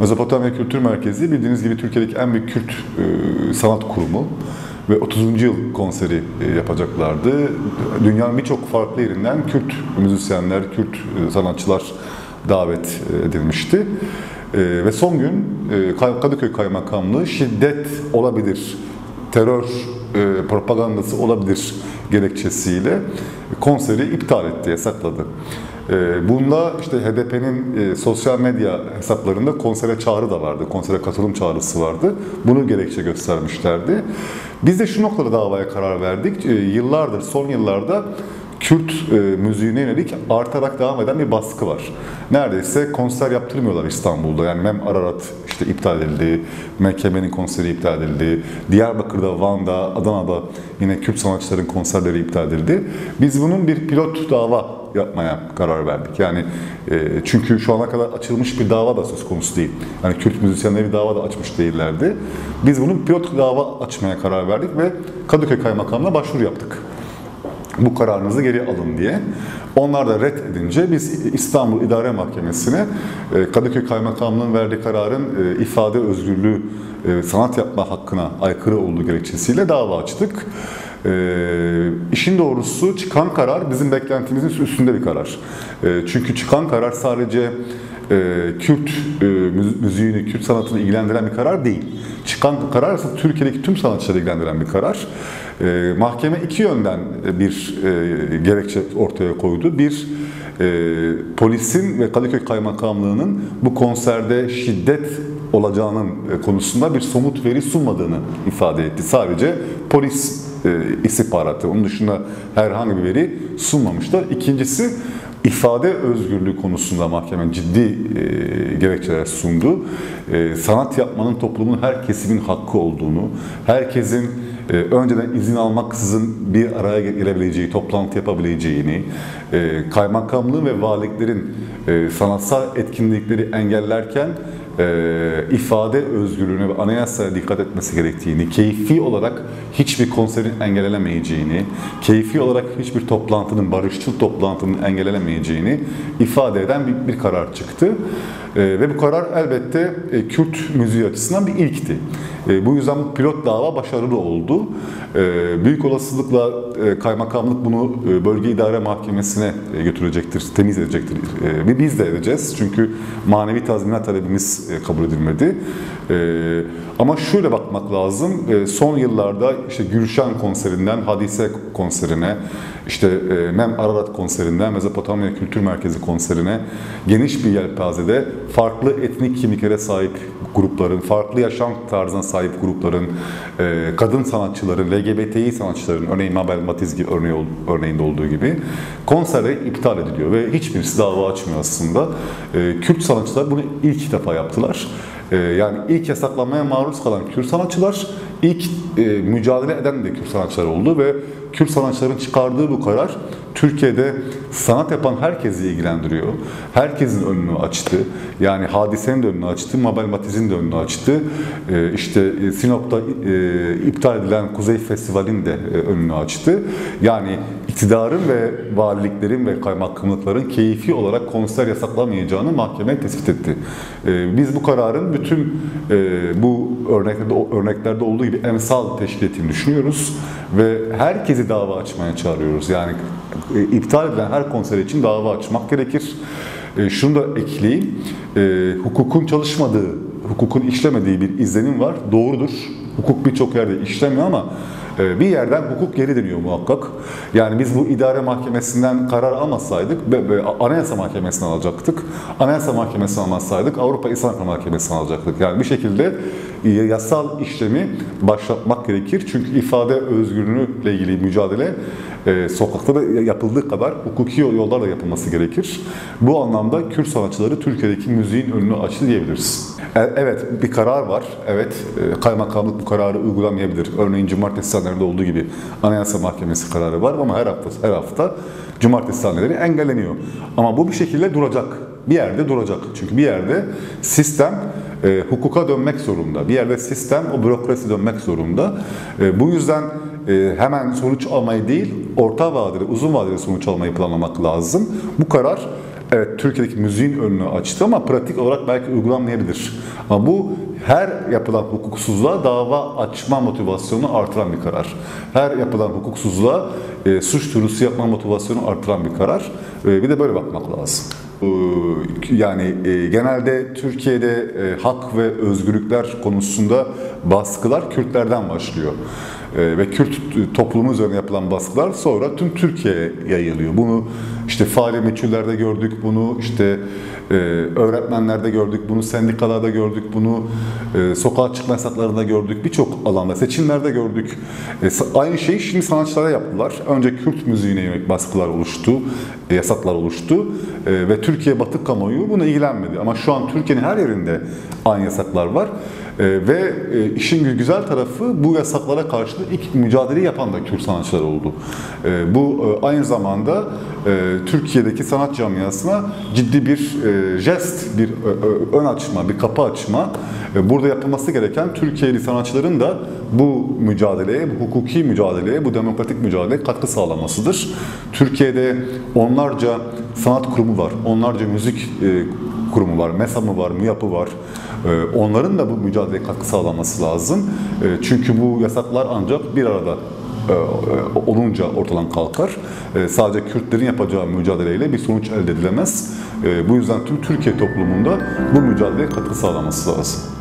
Mezopotamya Kültür Merkezi bildiğiniz gibi Türkiye'deki en büyük Kürt e, sanat kurumu ve 30. yıl konseri e, yapacaklardı. Dünyanın birçok farklı yerinden Kürt müzisyenler, Kürt e, sanatçılar davet e, edilmişti. Ve son gün Kadıköy Kaymakamlığı şiddet olabilir, terör propagandası olabilir gerekçesiyle konseri iptal etti, yasakladı. E, Bunda işte HDP'nin e, sosyal medya hesaplarında konsere çağrı da vardı, konsere katılım çağrısı vardı. Bunu gerekçe göstermişlerdi. Biz de şu noktada davaya karar verdik. E, Yıllardır, son yıllarda Kürt e, müziğine yönelik artarak devam eden bir baskı var. Neredeyse konser yaptırmıyorlar İstanbul'da. Yani Mem Ararat işte iptal edildi, MKM'nin konseri iptal edildi, Diyarbakır'da, Van'da, Adana'da yine Kürt sanatçıların konserleri iptal edildi. Biz bunun bir pilot dava yapmaya karar verdik. Yani e, çünkü şu ana kadar açılmış bir dava da söz konusu değil. Yani Kürt müzisyenleri bir dava da açmış değillerdi. Biz bunun pilot dava açmaya karar verdik ve Kadıköy Kaymakamlığı'na başvuru yaptık bu kararınızı geri alın diye. Onlar da red edince biz İstanbul İdare Mahkemesi'ne e, Kadıköy Kaymakamlığı'nın verdiği kararın e, ifade özgürlüğü, e, sanat yapma hakkına aykırı olduğu gerekçesiyle dava açtık. E, işin doğrusu çıkan karar bizim beklentimizin üstünde bir karar. Çünkü çıkan karar sadece e, Kürt müzi- müziğini, Kürt sanatını ilgilendiren bir karar değil. Çıkan karar ise Türkiye'deki tüm sanatçıları ilgilendiren bir karar. E, mahkeme iki yönden bir e, gerekçe ortaya koydu. Bir, e, polisin ve Kadıköy Kaymakamlığı'nın bu konserde şiddet olacağının e, konusunda bir somut veri sunmadığını ifade etti. Sadece polis e, istihbaratı, onun dışında herhangi bir veri sunmamışlar. İkincisi, ifade özgürlüğü konusunda mahkeme ciddi e, gerekçeler sundu. E, sanat yapmanın toplumun her kesimin hakkı olduğunu, herkesin e, önceden izin almaksızın bir araya gelebileceği, toplantı yapabileceğini, e, kaymakamlığı ve valiliklerin e, sanatsal etkinlikleri engellerken ifade özgürlüğüne ve anayasaya dikkat etmesi gerektiğini, keyfi olarak hiçbir konserin engellenemeyeceğini, keyfi olarak hiçbir toplantının, barışçıl toplantının engellenemeyeceğini ifade eden bir, bir karar çıktı. E, ve bu karar elbette e, Kürt müziği açısından bir ilkti. E, bu yüzden pilot dava başarılı oldu. E, büyük olasılıkla e, kaymakamlık bunu e, bölge idare mahkemesine e, götürecektir, temiz edecektir. E, biz de edeceğiz. Çünkü manevi tazminat talebimiz e, kabul edilmedi. E, ama şöyle bakmak lazım. E, son yıllarda işte Gülşen konserinden Hadise konserine, işte e, Mem Ararat konserinden Mezopotamya Kültür Merkezi konserine geniş bir yelpazede farklı etnik kimliklere sahip grupların, farklı yaşam tarzına sahip grupların, e, kadın sanatçıların, LGBTİ sanatçıların, örneğin Mabel Matiz gibi örneği, örneğinde olduğu gibi konserleri iptal ediliyor ve hiçbirisi dava açmıyor aslında. E, Kürt sanatçılar bunu ilk defa yaptılar. E, yani ilk yasaklanmaya maruz kalan Kürt sanatçılar, ilk e, mücadele eden de Kürt sanatçılar oldu ve Kürt sanatçıların çıkardığı bu karar Türkiye'de sanat yapan herkesi ilgilendiriyor. Herkesin önünü açtı. Yani hadisenin de önünü açtı, Mabel Matiz'in de önünü açtı. Ee, işte e, Sinop'ta e, iptal edilen Kuzey Festivali'nin de e, önünü açtı. Yani iktidarın ve valiliklerin ve kaymakamlıkların keyfi olarak konser yasaklamayacağını mahkeme tespit etti. Ee, biz bu kararın bütün e, bu örneklerde, örneklerde olduğu gibi emsal teşkil ettiğini düşünüyoruz ve herkesi dava açmaya çağırıyoruz. Yani e, iptal edilen her konser için dava açmak gerekir. E, şunu da ekleyeyim. E, hukukun çalışmadığı, hukukun işlemediği bir izlenim var. Doğrudur. Hukuk birçok yerde işlemiyor ama e, bir yerden hukuk geri dönüyor muhakkak. Yani biz bu idare mahkemesinden karar almasaydık, anayasa mahkemesinden alacaktık. Anayasa mahkemesinden almasaydık Avrupa İnsan Hakları Mahkemesi'nden alacaktık. Yani bir şekilde yasal işlemi başlatmak gerekir. Çünkü ifade özgürlüğüyle ilgili mücadele e, sokakta da yapıldığı kadar hukuki yollarla yapılması gerekir. Bu anlamda Kürt sanatçıları Türkiye'deki müziğin önünü açtı diyebiliriz. E, evet bir karar var. Evet e, kaymakamlık bu kararı uygulamayabilir. Örneğin cumartesi sahnelerinde olduğu gibi Anayasa Mahkemesi kararı var ama her hafta her hafta cumartesi sahneleri engelleniyor. Ama bu bir şekilde duracak. Bir yerde duracak. Çünkü bir yerde sistem e, hukuka dönmek zorunda. Bir yerde sistem o bürokrasi dönmek zorunda. E, bu yüzden e, hemen sonuç almayı değil, orta vadeli, uzun vadeli sonuç almayı planlamak lazım. Bu karar evet Türkiye'deki müziğin önünü açtı ama pratik olarak belki uygulanmayabilir. Ama bu her yapılan hukuksuzluğa dava açma motivasyonu artıran bir karar. Her yapılan hukuksuzluğa e, suç duyurusu yapma motivasyonu artıran bir karar. E, bir de böyle bakmak lazım. Yani e, genelde Türkiye'de e, hak ve özgürlükler konusunda baskılar Kürtlerden başlıyor. E, ve Kürt toplumu üzerine yapılan baskılar sonra tüm Türkiye'ye yayılıyor. Bunu işte faali meçhullerde gördük, bunu işte e, öğretmenlerde gördük, bunu sendikalarda gördük, bunu e, sokağa çıkma yasaklarında gördük, birçok alanda, seçimlerde gördük. E, aynı şeyi şimdi sanatçılara yaptılar. Önce Kürt müziğine yönelik baskılar oluştu, e, yasaklar oluştu e, ve Türkiye Batı kamuoyu buna ilgilenmedi. Ama şu an Türkiye'nin her yerinde aynı yasaklar var. E, ve e, işin güzel tarafı bu yasaklara karşı ilk mücadeleyi yapan da Kürt sanatçılar oldu. E, bu e, aynı zamanda e, Türkiye'deki sanat camiasına ciddi bir jest, bir ön açma, bir kapı açma. Burada yapılması gereken Türkiye'li sanatçıların da bu mücadeleye, bu hukuki mücadeleye, bu demokratik mücadeleye katkı sağlamasıdır. Türkiye'de onlarca sanat kurumu var, onlarca müzik kurumu var, MESAM'ı var, MÜYAP'ı var. E, onların da bu mücadeleye katkı sağlaması lazım. E, çünkü bu yasaklar ancak bir arada e, olunca ortadan kalkar. E, sadece Kürtlerin yapacağı mücadeleyle bir sonuç elde edilemez. E, bu yüzden tüm Türkiye toplumunda bu mücadeleye katkı sağlaması lazım.